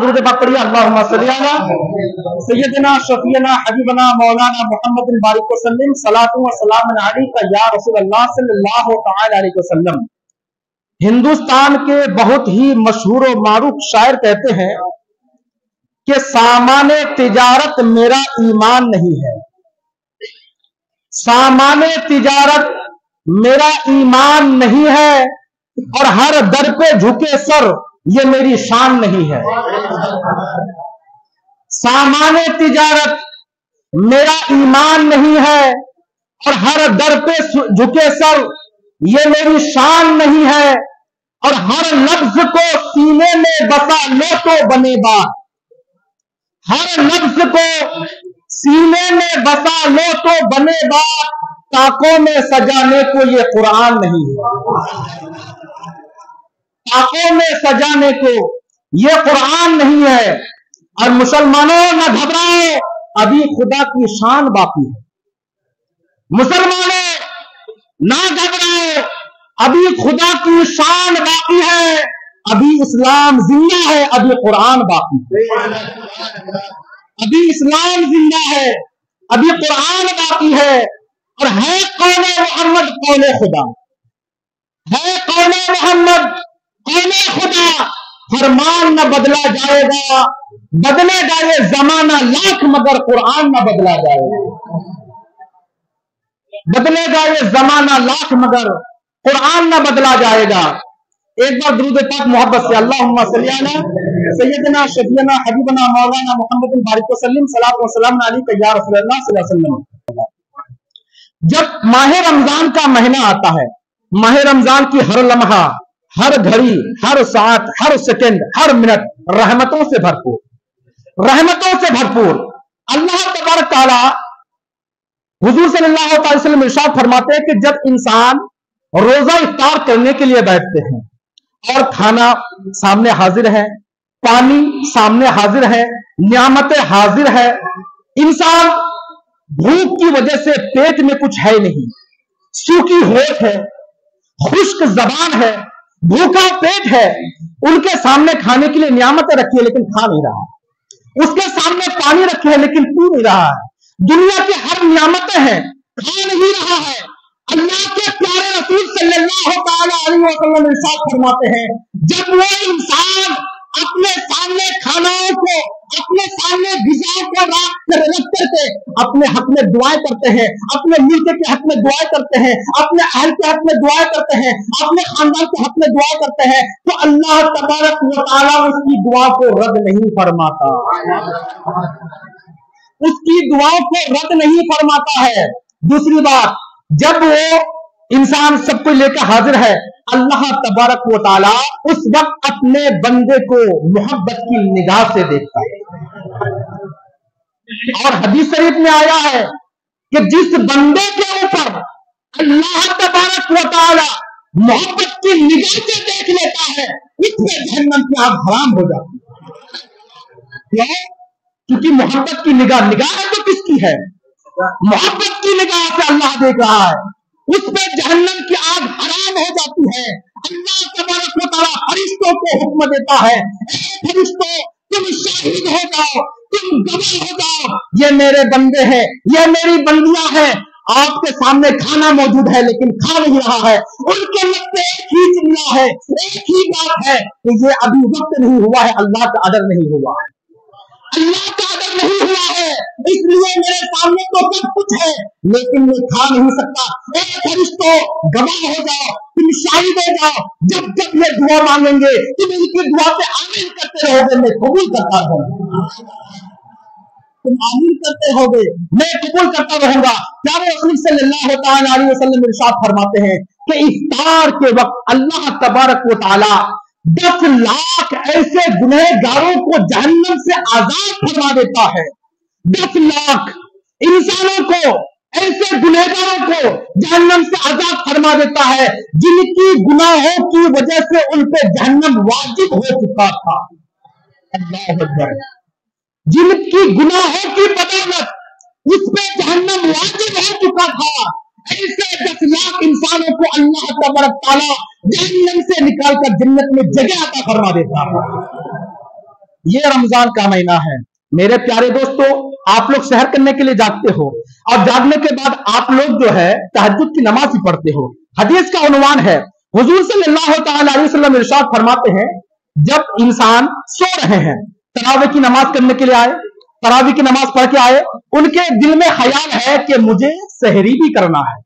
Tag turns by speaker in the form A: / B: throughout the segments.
A: दुरूद पाक पढ़िए अल्लाहुम्मा सल्ली अला सय्यदना शफीना हबीबना मौलाना मोहम्मद बिन बारिक वसल्लम सलातु सलाम अलैका या रसूल अल्लाह सल्लल्लाहु अलैहि वसल्लम हिंदुस्तान के बहुत ही मशहूर और मारूफ शायर कहते हैं कि सामान्य तिजारत मेरा ईमान नहीं है। सामान्य तिजारत मेरा ईमान नहीं है और हर दर पे झुके सर ये मेरी शान नहीं है। सामान्य तिजारत मेरा ईमान नहीं है और हर दर पे झुके सर, ये मेरी शान नहीं है और हर लफ्ज को सीने में बसा लो तो बने बात हर लफ्ज को सीने में बसा लो तो बने बात ताकों में सजाने को ये कुरान नहीं है। ताकों में सजाने को। ये कुरान नहीं है। और मुसलमानों न घबराए। अभी खुदा की शान बाकी है। मुसलमानों ना घबराए। अभी खुदा की शान बाकी है। अभी इस्लाम ज़िंदा है। अभी कुरान बाकी है। अभी इस्लाम ज़िंदा है। अभी कुरान बाकी है। और है कौन मोहम्मद कौन खुदा। है कौन मोहम्मद। कौन खुदा, फरमान न बदला जाएगा बदलेगा ये जमाना लाख, मगर कुरान न बदला जाएगा बदलेगा ये जमाना लाख, मगर कुरान न बदला जाएगा। एक बार दुरूद पाक मोहब्बत से अल्लाह सैयदना, शफीना, हबीबना, मौलाना मोहम्मद बारिक सलात वसलाम सल्लल्लाहु जब माह रमज़ान का महीना आता है, माह रमज़ान की हर लम्हा हर घड़ी, हर साथ, हर सेकंड, हर मिनट रहमतों से भरपूर। रहमतों से भरपूर। अल्लाह तबारक ताला हुजूर सल्लल्लाहु फरमाते हैं कि जब इंसान रोजा इफ्तार करने के लिए बैठते हैं और खाना सामने हाजिर है, पानी सामने हाजिर है, नियामतें हाजिर है, इंसान भूख की वजह से पेट में कुछ है नहीं, सूखी होठ है, खुश्क जबान है भूखा पेट है। उनके सामने खाने के लिए नियामतें रखी है, लेकिन खा नहीं रहा। उसके सामने पानी रखे है, लेकिन पी नहीं रहा है। दुनिया की हर नियामतें हैं, खा नहीं रहा है। अल्लाह के प्यारे रसूल सल्लल्लाहु अलैहि वसल्लम इरशाद फरमाते हैं, जब वो इंसान अपने सामने खानाओं को, अपने सामने को रख कर रख करके अपने हक में दुआएँ करते हैं, अपने मुल्क के हक में दुआएँ करते हैं, अपने अहल के हक में दुआएँ करते हैं, अपने खानदान के हक में दुआ करते हैं तो अल्लाह तबारक वाला उसकी दुआ को रद्द नहीं फरमाता। उसकी दुआओं को रद्द नहीं फरमाता है। दूसरी बात, जब वो इंसान सबको लेकर हाजिर है। अल्लाह तबारक व ताला उस वक्त अपने बंदे को मोहब्बत की निगाह से देखता है। और हदीस शरीफ में आया है कि जिस बंदे के ऊपर अल्लाह तबारक व ताला मोहब्बत की निगाह से देख लेता है उससे जहन्नम की आग हराम हो जाती है। क्यों? क्योंकि मोहब्बत की निगाह निगाह तो किसकी है? मोहब्बत की निगाह से अल्लाह देख रहा है। उस पर जहन्नम की आग हराम हो जाती है। अल्लाह तबारक ताला फरिश्तों को हुक्म देता है फरिश्तों, तुम शाहिद हो जाओ, तुम गवाह हो जाओ। ये मेरे बंदे हैं, ये मेरी बंदियाँ हैं। आपके सामने खाना मौजूद है, लेकिन खा नहीं रहा है। उनके लगते एक ही चिल्ला है, एक ही बात है कि ये अभी वक्त नहीं हुआ है, अल्लाह का अदर नहीं हुआ है। अल्लाह का अदर नहीं हुआ है, इसलिए मेरे सामने तो सब कुछ है, लेकिन मैं खा नहीं सकता। एक फरिश्तो गवाह हो जाओ, तुम शाहिद हो जाओ, जब जब ये दुआ मांगेंगे, तुम इनकी दुआ पे आमीन करते रहोगे, मैं कबूल करता रहूँगा। तुम आमीन करते होगे मैं कबूल करता रहूँगा। प्यारे रसूल सल्लल्लाहु अलैहि वसल्लम इरशाद फरमाते हैं कि इफ्तार के वक्त अल्लाह तबारक व ताला दस लाख ऐसे गुनहगारों को जहन्नम से आज़ाद फरमा देता है। दस लाख इंसानों को, ऐसे गुनहगारों को जहन्नम से आज़ाद फरमा देता है, जिनकी गुनाहों की वजह से उन पे जहन्नम वाजिब हो चुका था। अल्लाह जिनकी गुनाहों की बदौलत उस पे जहन्नम वाजिब हो चुका था, ऐसे दस लाख इंसानों को अल्लाह तबरक ताला जहन्नम से निकालकर जन्नत में जगह आता फरमा देता है।
B: ये रमज़ान का महीना है। मेरे प्यारे दोस्तों, आप लोग शहर करने के लिए जागते हो। और जागने के बाद आप लोग जो है तहजद की नमाज़ ही पढ़ते हो। हदीस का अनुमान है। हुजूर वसल्लम इरशाद फरमाते हैं, जब इंसान सो रहे हैं, तरावे की नमाज़ करने के लिए आए, तरावी की नमाज़ पढ़ के आए, उनके दिल में ख्याल है कि मुझे सहरी भी करना है।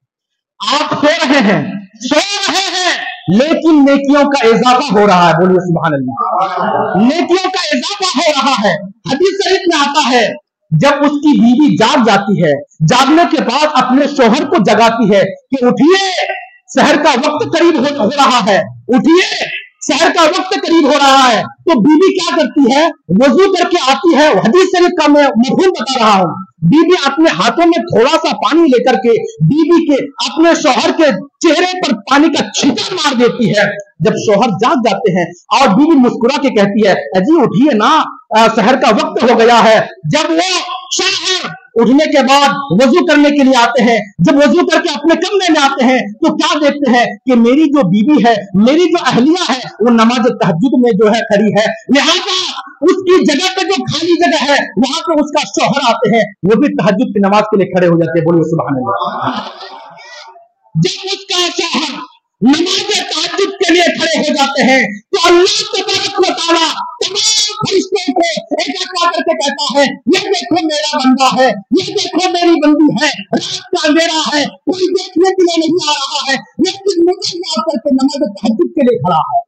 B: आप सो रहे हैं सो रहे हैं। लेकिन नेकियों का इजाफा हो रहा है बोलिए सुबह अल्लाह नेकियों का इजाफा हो रहा है। हदीस शरीफ में आता है जब उसकी बीवी जाग जाती है जागने के बाद अपने शोहर को जगाती है कि उठिए शहर का वक्त करीब हो, हो रहा है। उठिए शहर का वक्त करीब हो रहा है। तो बीबी क्या करती है? वज़ू करके आती है। हदीस शरीफ का मैं मफहूम बता रहा हूँ। बीबी अपने हाथों में थोड़ा सा पानी लेकर के बीबी के अपने शोहर के चेहरे पर पानी का छींटा मार देती है। जब शोहर जाग जाते हैं और बीबी मुस्कुरा के कहती है, अजी उठिए ना शहर का वक्त हो गया है। जब वो शहर उठने के बाद वज़ू करने के लिए आते हैं। जब वज़ू करके अपने कमरे में आते हैं तो क्या देखते हैं कि मेरी जो बीबी है, मेरी जो अहलिया है, वो नमाज़ तहजद में जो है खड़ी है। लिहाजा उसकी जगह पे जो खाली जगह है, वहाँ पे उसका शोहर आते हैं। वो भी तहजुद की नमाज़ के लिए खड़े हो जाते हैं, बोलिए सुबह जब उसका शोहर नमाज़ तहजुद के लिए खड़े हो जाते हैं तो अल्लाह तबारक कहता है ये देखो मेरा बंदा है ये देखो मेरी बंदी है का अंधेरा है, कोई देखने के लिए नहीं आ रहा है लेकिन मुझे याद करके नमाज़ तहजद के लिए खड़ा है।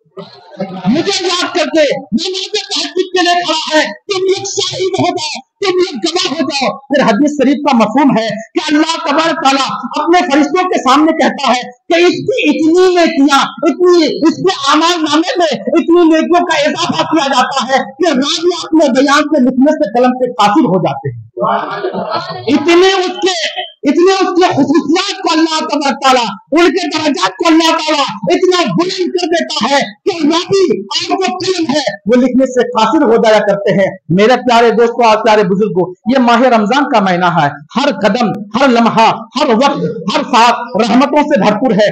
B: मुझे याद करके नमाज़ तहजद के लिए खड़ा है तुम लोग शाहिद हो जाओ तुम लोग गवाह हो जाओ फिर हदीस शरीफ का मफहूम है कि अल्लाह तबार ताला अपने फरिश्तों के सामने कहता है कि इसकी इतनी नेकियाँ, इतनी, इसके आमाल नामे में इतनी नेकियों का इजाफा किया जाता है कि राज़ी अपने बयान से लिखने से कलम से कासिर हो जाते हैं। इतने उसके इतने उसके खसूसियात को अल्लाह तबाला उनके दर्जात को अल्लाह ताला इतना बुलंद कर देता है कि और जो कलम है। वो लिखने से कासिर हो जाया करते हैं। मेरे प्यारे दोस्तों और प्यारे बुज़ुर्गों, ये माह रमज़ान का महीना है। हर कदम, हर लम्हा, हर वक्त, हर साथ रहमतों से भरपूर है।